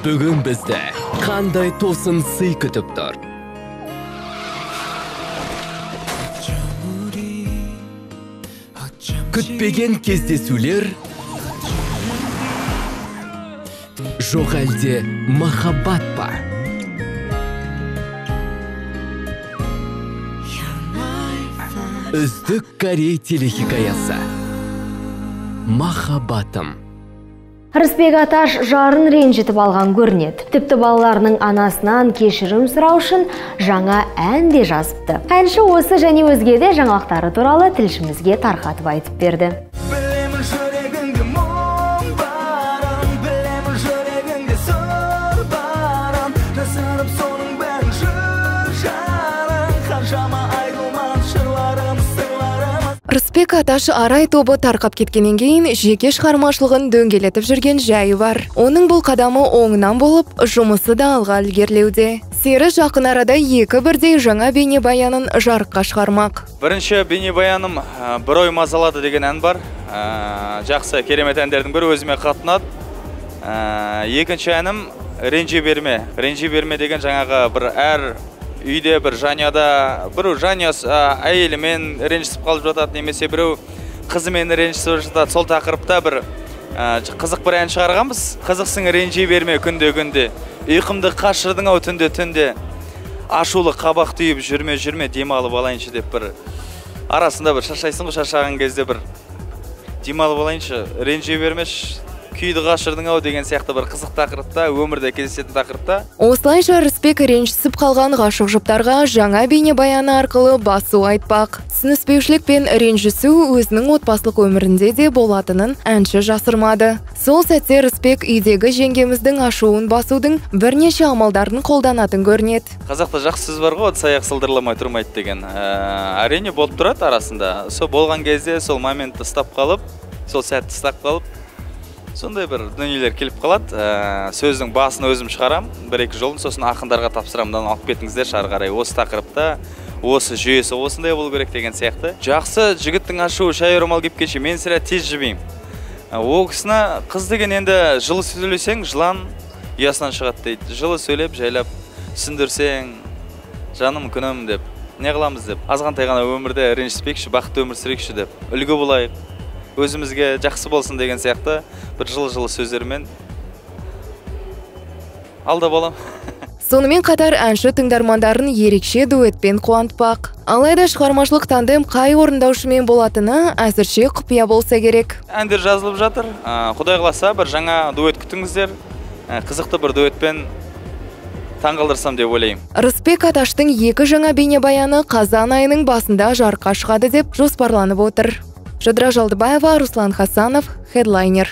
бүгін бізді қандай тосын сый күтіп тұр күтпеген кездесулер жоқ әлде махаббат па үздік корей телехикаясы махаббатым рысбек аташ жарын ренжітіп алған көрінеді. Тіпті балаларының анасынан кешірім сұрау үшін жаңа ән де жазыпты. Әнші осы және өзге де жаңалықтары туралы тілшімізге тарқатып айтып берді. Рысбек аташ арай тобы тарқап кеткеннен кейін жеке шығармашылығын дөңгелетіп жүрген жайы бар. Оның бұл қадамы оңынан болып жұмысы да алға ілгерілеуде. Сері жақын арада екі бірдей жаңа бейнебаянын жарыққа шығармақ. Бірінші бейнебаяным ә, бір ой мазалады деген ән бар. Ә, жақсы керемет әндердің бірі өзіме қатты ұнады Ә, екінші әнім ренжи берме ренжи берме деген жаңағы бір әр үйде бір жанұяда біреу жанұясы әйелімен ренжісіп қалып жатады немесе біреу қызымен ренжісіп жатады. Сол тақырыпта бір қызық бір ән шығарғанбыз. Қызықсың ренжи берме күнде күнде. Ұйқымды қашырдың ау түнде түнде. Ашулы қабақ түйіп жүрме жүрме демалып алайыншы деп бір. Арасында бір шаршайсың ғой шаршаған кезде бір. Демалып алайыншы ренжи бермеші. Күйді қашырдың ау деген сияқты бір қызық тақырыпта өмірде кездесетін тақырыпта. Осылайша рысбек ренжісіп қалған ғашық жұптарға жаңа бейнебаяны арқылы басу айтпақ. Түсініспеушілік пен ренжісу өзінің отбасылық өмірінде де болатынын әнші жасырмады. Сол сәтте рысбек үйдегі жеңгеміздің ашуын басудың бірнеше амалдарын қолданатын көрінеді. Қазақта жақсы сөз бар ғой ыдыс аяқ сылдырламай тұрмайды деген. Ә, әрине болып тұрады арасында. Сол болған кезде сол моментті ұстап қалып сол сәтті ұстап қалып сондай бір дүниелер келіп қалады. Ә, сөздің басын өзім шығарамын бір екі жолын сосын ақындарға тапсырамын мынаны алып кетіңіздерші ары қарай. Осы тақырыпта осы жүйесі осындай болу керек деген сияқты. Жақсы жігіттің ашуы шай орамал киіп мен сірә тез жібеймін. Ә, ол кісіні қыз деген енді жылы сөйлесең жылан ұясынан шығады дейді. Жылы сөйлеп жайлап түсіндірсең жаным күнім деп не қыламыз? деп. Азғантай ғана өмірде ренжіспейікші бақытты өмір сүрейікші деп. Үлгі болайық. Өзімізге жақсы болсын деген сияқты бір жылы жылы сөздермен алда балам сонымен қатар әнші тыңдармандарын ерекше дуэтпен қуантпақ. Алайда шығармашылық тандем қай орындаушымен болатыны әзірше құпия болса керек. Әндер жазылып жатыр. Ә, құдай қаласа бір жаңа дуэт күтіңіздер. Ә, қызықты бір дуэтпен таңғалдырсам деп ойлаймын. Рысбек аташтың екі жаңа бейнебаяны қазан айының басында жарыққа шығады деп жоспарланып отыр. Жадыра жалдыбаева руслан хасанов хедлайнер